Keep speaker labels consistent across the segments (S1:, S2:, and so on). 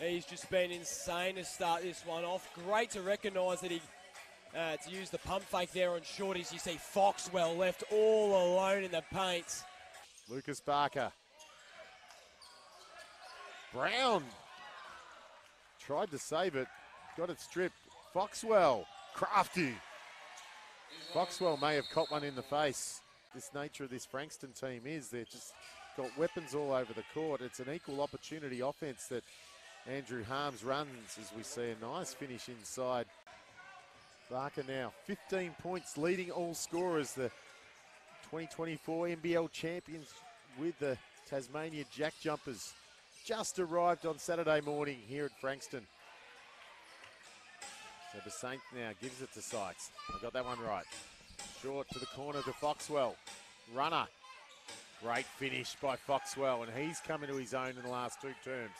S1: He's just been insane to start this one off. Great to recognise that he, uh, to use the pump fake there on shorties. You see Foxwell left all alone in the paint.
S2: Lucas Barker. Brown tried to save it, got it stripped. Foxwell, crafty. Foxwell may have caught one in the face. This nature of this Frankston team is they've just got weapons all over the court. It's an equal opportunity offense that Andrew Harms runs as we see a nice finish inside. Barker now 15 points leading all scorers. The 2024 NBL champions with the Tasmania Jack Jumpers just arrived on Saturday morning here at Frankston. So the Saint now gives it to Sykes. I got that one right. Short to the corner to Foxwell. Runner. Great finish by Foxwell, and he's come into his own in the last two terms.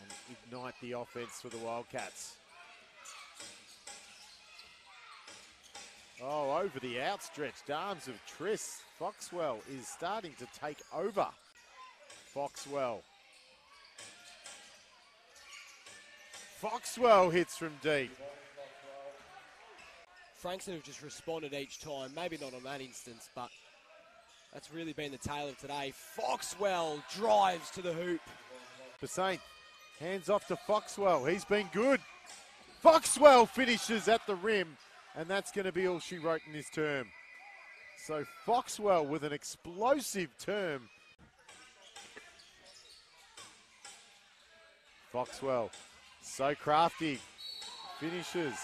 S2: And ignite the offense for the Wildcats. Oh, over the outstretched arms of Tris. Foxwell is starting to take over. Foxwell. Foxwell hits from deep.
S1: Frankston have just responded each time. Maybe not on that instance, but that's really been the tale of today. Foxwell drives to the hoop.
S2: Basaint hands off to Foxwell. He's been good. Foxwell finishes at the rim, and that's going to be all she wrote in this term. So Foxwell with an explosive term. Foxwell, so crafty, finishes.